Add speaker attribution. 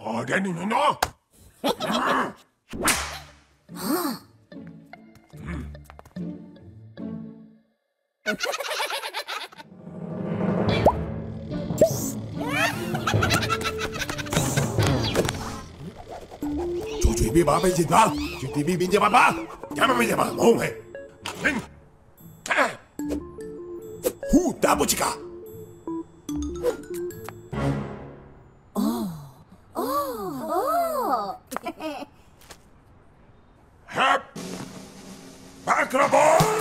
Speaker 1: 出去比马飞劲吧，去 TV 比劲爸爸，干嘛比劲爸爸？弄嘿！呼打不
Speaker 2: 中。
Speaker 1: Hep! Back